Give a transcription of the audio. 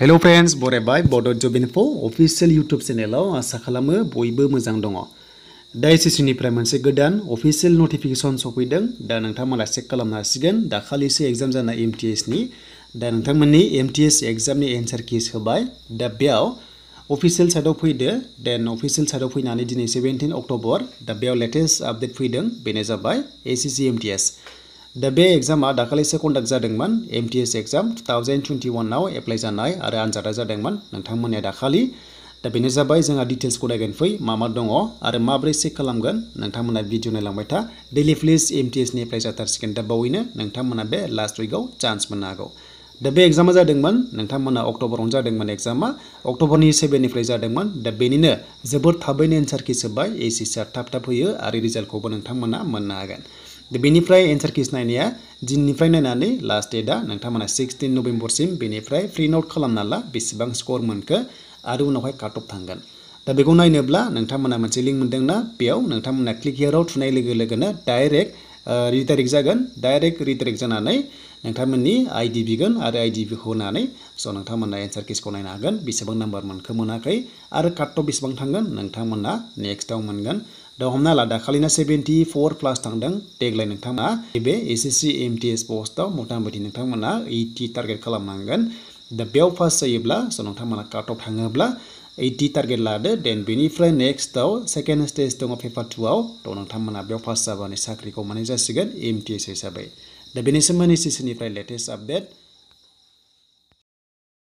hello' friends बरायबाय बड' जब info official YouTube चेनेलाव आसा खालामो बयबो मोजां दङ दा एसएससिनिफ्राय मोनसे गोदान अफिसियेल नटिफिकेसन सफैदों दा नोंथांमोना चेक खालामनो हासिगोन दाखालिसो एग्जाम जानाय एम टि एसनि दा नोंथांमोननि एम टि एस एग्जामनि एन्सार किस होबाय दा बेयाव अफिसियेल साइडआव फैदो देन अफिसियेल साइडआव फैनानै दिनै सेभेन्टिन अक्ट'बर दा बेयाव लेटेस्ट आपडेट फैदों बेनो जाबाय एसएससि एम टि एस दा बे एग्जामा दाखालिसो कन्डाक्ट जादोंमोन M T S exam two thousand twenty वानाव apply जानाय आरो आनजादा जादोंमोन नोंथांमोननिया दाखालि दा बेनो जाबाय जोंहा डिटेल्सखौ नायगोन फै मा मा दङ आरो माबोरै चेक खालामगोन नोंथांमोना भिडिअ नायलांबाय था डेलि प्लिज एम टि एसनि एप्लाइ जाथारसिगोन दा बावैनो नोंथांमोना बे लास्ट उइकआव चान्स मोननो हागौ दा बे एग्जामा जादोंमोन नोंथांमोना अक्ट'बरावनो जादोंमोन एग्जामा अक्ट'बरनि सेभेननिफ्राय जादोंमोन दा बेनिनो जोबोद थाबैनो एन्सार किस होबाय एसिसआ थाब थाब होयो आरो रिजाल्टखौबो नोंथांमोना मोननो हागोन दा बेनिफ्राय एन्सार किस नायनाया दिननिफ्राय नायनानै लास्ट डेटआ नोंथांमोना सिक्सटिन नभेम्बरसिम बेनिफ्राय प्रिन्ट आउट खालामना ला बेसेबां स्कर मोनखो आरो उनावहाय काट अफ थांगोन दा बेखौ नायनोब्ला नोंथांमोना मोनसे लिंक मोनदोंना बेयाव नोंथांमोना क्लिक हियाराव थुनाय लोगो लोगोनो डाइरेक्ट रिडाइरेक्ट जागोन डाइरेक्ट रिडाइरेक्ट जानानै नोंथांमोननि आइडि बिगोन आरो आइडि होनानै स' नोंथांमोना एन्सार किसखौ नायनो हागोन बेसेबां नाम्बार मोनखो मोनाखै आरो काट अफ बेसेबां थांगोन नोंथांमोना नेक्स्टआव मोनगोन दा हमना ला दाखालिना सेभेन्टि फर प्लास थांदों देग्लाय नोंथांमोना बे S S C M T S पस्टआव मथा मथि नोंथांमोना ओइटि टारगेट खालामनांगोन दा बेयाव पास जायोब्ला स' नोंथांमोना काट अफ थाङोब्ला ओइटि टारगेट लादो देन बेनिफ्राय नेक्स्टआव सेकेन्ड स्टेज दङ पेपार टुआव थ' नोंथांमोना बेयाव पास जाबानो साख्रिखौ मोननाय जासिगोन एम टि एस हिसाबै दा बेनि सोमोन्दै सिसिनिफ्राय लेटेस्ट आपडेट